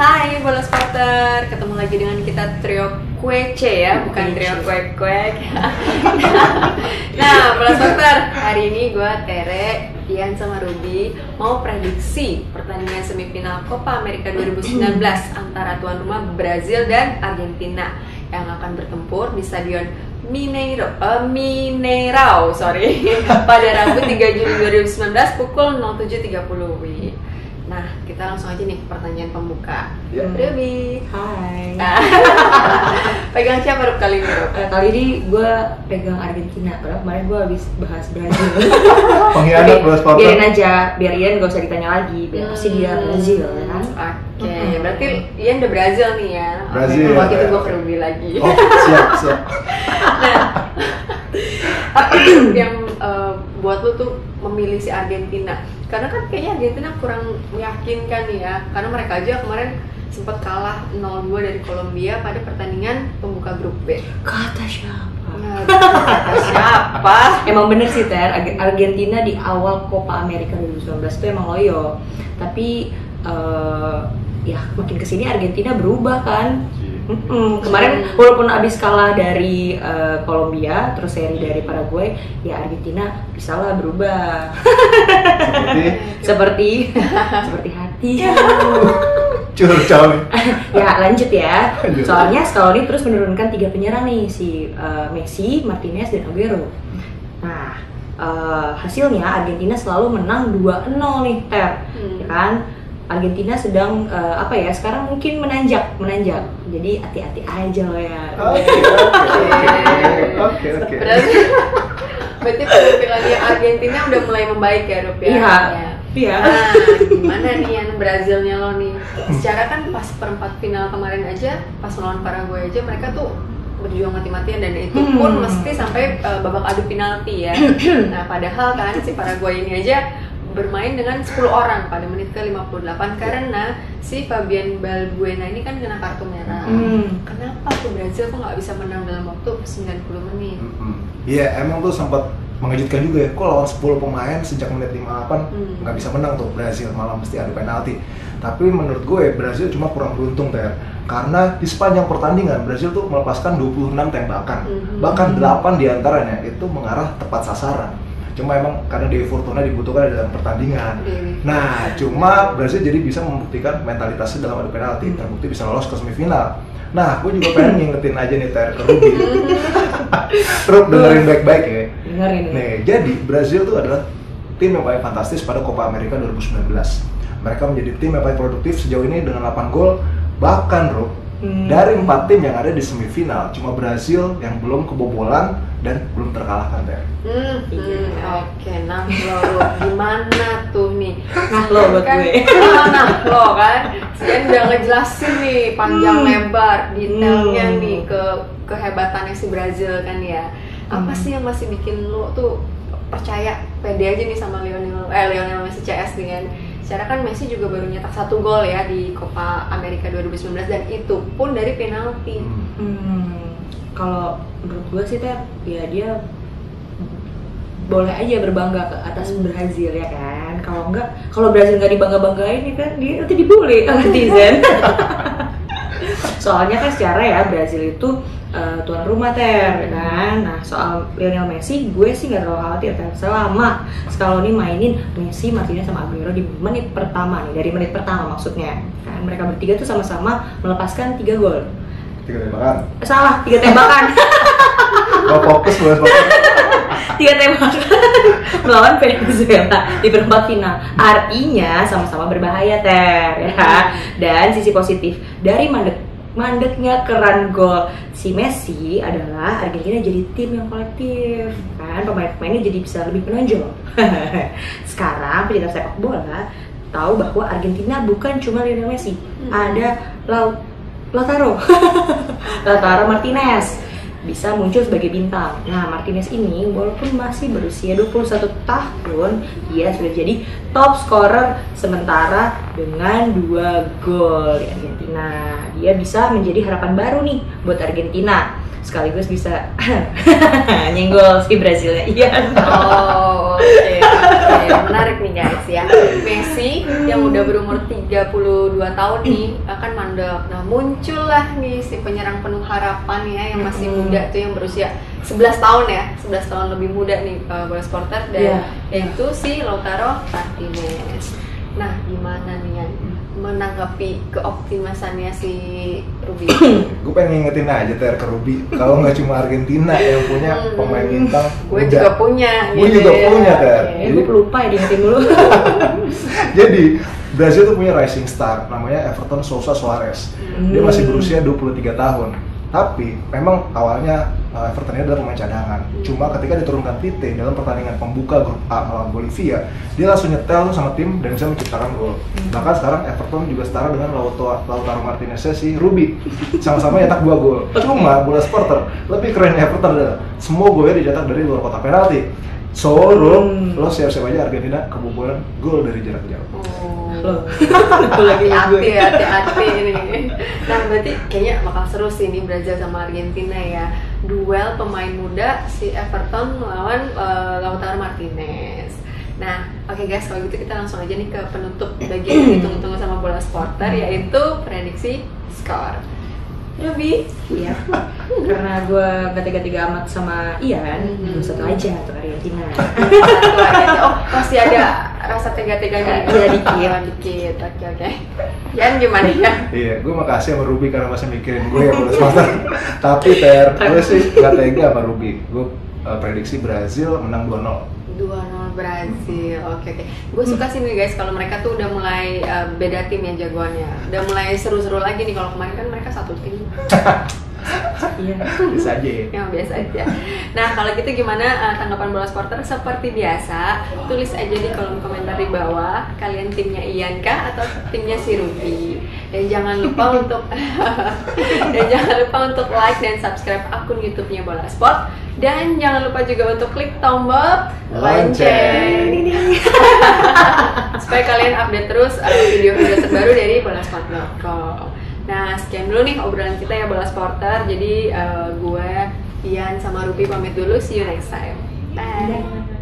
Hai bola spotter, ketemu lagi dengan kita trio Kuece ya, bukan trio Kuek Kuek. nah, bola spotter, hari ini gue Tere, Ian sama Ruby mau prediksi pertandingan semifinal Copa America 2019 antara tuan rumah Brazil dan Argentina yang akan bertempur di Stadion Mineiro, uh, Mineirao, sorry, pada Rabu 3 Juli 2019 pukul 07.30 Wih. Nah, kita langsung aja nih pertanyaan pembuka. Ya. Ruby. Hai. Nah, pegang siapa Rub kali ini Rub? Eh, kali ini gue pegang Argentina, padahal kemarin gue habis bahas Brazil. Pengkhianat bola supporter. biarin aja, biar Ian gak usah ditanya lagi, biar pasti dia Hmm. Brazil ya kan. Oke, Mm-mm. berarti Ian udah Brazil nih ya. Oke, Brazil. Waktu itu gue ke Ruby lagi. Oh, siap, siap. Apa sih yang eh, buat lu tuh memilih si Argentina? Karena kan kayaknya Argentina kurang meyakinkan ya. Karena mereka aja kemarin sempat kalah 0-2 dari Kolombia pada pertandingan pembuka grup B. Kata siapa? Ya, kata siapa? Emang bener sih Ter, Arge- Argentina di awal Copa America 2019 itu emang loyo. Tapi eh, ya makin ke sini Argentina berubah kan. Mm-mm. Kemarin walaupun abis kalah dari eh, Kolombia, terus seri dari Paraguay, ya Argentina bisa lah berubah. Seperti seperti seperti hati. curcol ya lanjut ya. Soalnya Scaloni terus menurunkan tiga penyerang nih si eh, Messi, Martinez dan Aguero. Nah eh, hasilnya Argentina selalu menang 2-0 nih Ter, Hmm. ya kan? Argentina sedang eh, apa ya? Sekarang mungkin menanjak, menanjak. Jadi hati-hati aja lo ya. Oke, oke, oke, oke. Berarti berarti penampilannya Argentina udah mulai membaik ya, Rup ya? Iya. Ya. Iya. Nah, gimana nih yang Brazilnya lo nih? Secara kan pas perempat final kemarin aja, pas melawan Paraguay aja mereka tuh berjuang mati-matian dan itu pun Hmm. mesti sampai uh, babak adu penalti ya. nah, padahal kan si Paraguay ini aja bermain dengan 10 orang pada menit ke 58 karena si Fabian Balbuena ini kan kena kartu merah. Hmm. Kenapa tuh Brazil kok nggak bisa menang dalam waktu 90 menit? Mm-mm. Iya, emang tuh sempat mengejutkan juga ya. Kok lawan 10 pemain sejak menit 58 Hmm. nggak bisa menang tuh Brazil, malah mesti adu penalti. Tapi menurut gue Brazil cuma kurang beruntung ter. Karena di sepanjang pertandingan Brazil tuh melepaskan 26 tembakan. Mhm. Bahkan 8 di antaranya itu mengarah tepat sasaran. Cuma emang karena Dewi Fortuna dibutuhkan dalam pertandingan. Dewi. Nah, cuma Brazil jadi bisa membuktikan mentalitasnya dalam adu penalti, Hmm. terbukti bisa lolos ke semifinal. Nah, gue juga pengen ngingetin aja nih Ter ke Ruby. Rup dengerin baik-baik ya. Dengerin nih. Nih, jadi Brazil itu adalah tim yang paling fantastis pada Copa America 2019. Mereka menjadi tim yang paling produktif sejauh ini dengan 8 gol. Bahkan, Rup, Hmm. dari empat tim yang ada di semifinal, cuma Brazil yang belum kebobolan dan belum terkalahkan, Ter. Hmm, Iya. hmm, oke, nah lo, gimana tuh nih? Nah lo buat kan, gue. Oh, nah lo kan, Sian udah ngejelasin nih panjang Hmm. lebar detailnya Hmm. nih ke kehebatannya si Brazil kan ya. Apa Hmm. sih yang masih bikin lo tuh percaya pede aja nih sama Lionel eh Lionel Messi CS dengan secara kan Messi juga baru nyetak satu gol ya di Copa America 2019 dan itu pun dari penalti. Hmm. Hmm, kalau menurut gue sih Ter, ya dia boleh aja berbangga ke atas Hmm. Brazil ya kan. Kalau enggak, kalau Brazil nggak dibangga banggain ya kan dia nanti dibully netizen. Soalnya kan secara ya Brazil itu eh, tuan rumah ter kan. Nah soal Lionel Messi, gue sih nggak terlalu khawatir ter. Selama Scaloni mainin Messi, Martinez sama Aguero di menit pertama nih, dari menit pertama maksudnya. Kan mereka bertiga tuh sama-sama melepaskan tiga gol Tiga tembakan. salah tiga tembakan Gak fokus supporter. tiga tembakan melawan Venezuela di perempat final artinya sama-sama berbahaya ter ya dan sisi positif dari mandek mandeknya keran gol si Messi adalah Argentina jadi tim yang kolektif kan? Pemain-pemainnya jadi bisa lebih menonjol. Sekarang pecinta sepak bola tahu bahwa Argentina bukan cuma Lionel Messi Hmm. ada Lau Lautaro. Lautaro Martinez bisa muncul sebagai bintang. Nah, Martinez ini walaupun masih berusia 21 tahun, dia sudah jadi top scorer sementara dengan dua gol di Argentina. Dia bisa menjadi harapan baru nih buat Argentina. Sekaligus bisa nyenggol si Brazilnya. Iya. Oh, oke, oke. Menarik nih guys ya. Messi yang udah berumur 32 tahun nih akan mandek. Nah, muncullah nih si penyerang penuh harapan ya yang masih muda tuh yang berusia 11 tahun ya, 11 tahun lebih muda nih uh, bola supporter dan Iya. yaitu si Lautaro Martinez. Nah, gimana nih Yan menanggapi keoptimasannya si Ruby? gue pengen ngingetin aja ter ke Ruby kalau nggak cuma Argentina yang punya Hmm. pemain bintang Gue juga punya. Gue gitu juga ya. punya, Ter. Eh, gue lupa ya diingetin dulu. jadi Brazil tuh punya rising star namanya Everton Sousa Suarez dia masih berusia 23 tahun tapi memang awalnya uh, Everton ini adalah pemain cadangan. Cuma ketika diturunkan Tite dalam pertandingan pembuka grup A melawan Bolivia dia langsung nyetel sama tim dan bisa menciptakan gol. Bahkan sekarang Everton juga setara dengan Lautaro, Lautaro Martinez si Ruby. Sama-sama nyetak dua gol. Cuma bola supporter lebih keren Everton adalah semua golnya dicetak dari luar kotak penalti so lo, Hmm. lo siap-siap aja Argentina kebobolan gol dari jarak jauh Oh. Loh, itu lagi hati-hati ya, hati-hati ini. Nah berarti kayaknya bakal seru sih ini Brazil sama Argentina ya. Duel pemain muda si Everton melawan eh, Lautaro Martinez. Nah, oke guys, kalau gitu kita langsung aja nih ke penutup bagian yang ditunggu-tunggu sama bola supporter yaitu prediksi skor. Ruby, Iya. Karena gue gak amat sama Ian, Hmm. hmm. satu aja untuk Argentina. satu aja. Oh, masih ada rasa tega-teganya. Iya, dikit. Oh, dikit. Oke, oke. Yan gimana ya? Iya, gue makasih sama Ruby karena masih mikirin gue ya bola supporter. Tapi ter, gue sih gak tega sama Ruby. Gue uh, prediksi Brazil menang 2-0. 2-0 Brazil. Oke oke. Gue suka sih nih guys kalau mereka tuh udah mulai uh, beda tim ya jagoannya. Udah mulai seru-seru lagi nih kalau kemarin kan mereka satu tim. Iya. Bisa aja ya. Yang biasa aja. Nah, kalau gitu gimana uh, tanggapan bola supporter? Seperti biasa, tulis aja di kolom komentar di bawah kalian timnya Ian kah atau timnya si Ruby. Dan jangan lupa untuk dan jangan lupa untuk like dan subscribe akun YouTube-nya Bola Sport dan jangan lupa juga untuk klik tombol lonceng supaya kalian update terus uh, video-video terbaru dari bolasport.com. Nah, sekian dulu nih obrolan kita ya bola sporter. Jadi uh, gue Ian sama Ruby pamit dulu. See you next time. Bye.